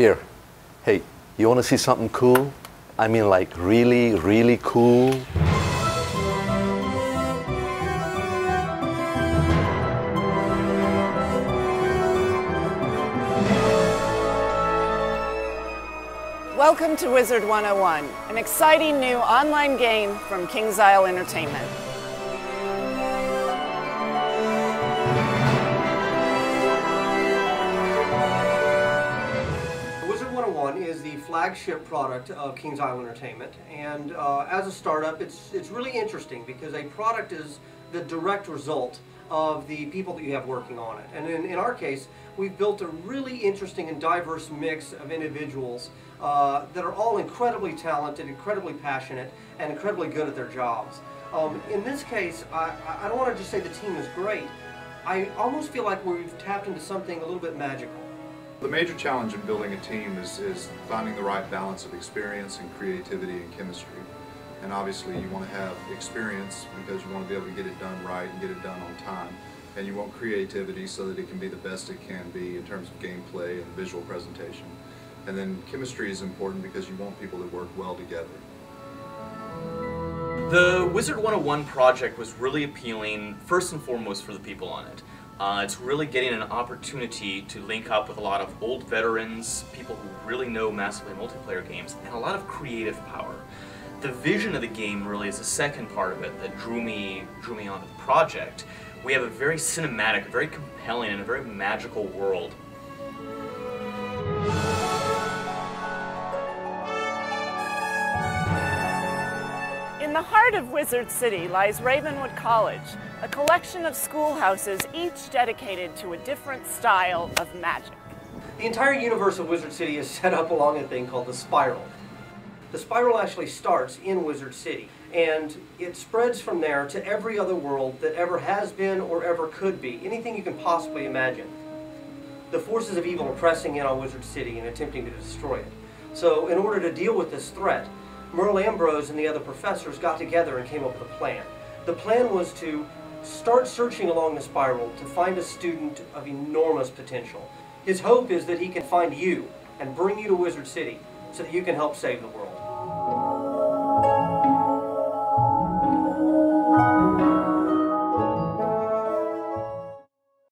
Here, hey, you want to see something cool? I mean, like really, really cool? Welcome to Wizard101, an exciting new online game from KingsIsle Entertainment. 101 is the flagship product of KingsIsle Entertainment, and uh, as a startup, it's it's really interesting because a product is the direct result of the people that you have working on it. And in, in our case, we've built a really interesting and diverse mix of individuals uh, that are all incredibly talented, incredibly passionate, and incredibly good at their jobs. Um, in this case, I, I don't want to just say the team is great. I almost feel like we've tapped into something a little bit magical. The major challenge in building a team is, is finding the right balance of experience and creativity and chemistry. And obviously you want to have experience because you want to be able to get it done right and get it done on time. And you want creativity so that it can be the best it can be in terms of gameplay and visual presentation. And then chemistry is important because you want people to work well together. The Wizard101 project was really appealing first and foremost for the people on it. Uh, it's really getting an opportunity to link up with a lot of old veterans, people who really know massively multiplayer games, and a lot of creative power. The vision of the game really is the second part of it that drew me drew me onto the project. We have a very cinematic, very compelling, and a very magical world In the heart of Wizard City lies Ravenwood College, a collection of schoolhouses each dedicated to a different style of magic. The entire universe of Wizard City is set up along a thing called the Spiral. The Spiral actually starts in Wizard City, and it spreads from there to every other world that ever has been or ever could be, anything you can possibly imagine. The forces of evil are pressing in on Wizard City and attempting to destroy it. So in order to deal with this threat, Merle Ambrose and the other professors got together and came up with a plan. The plan was to start searching along the spiral to find a student of enormous potential. His hope is that he can find you and bring you to Wizard City so that you can help save the world.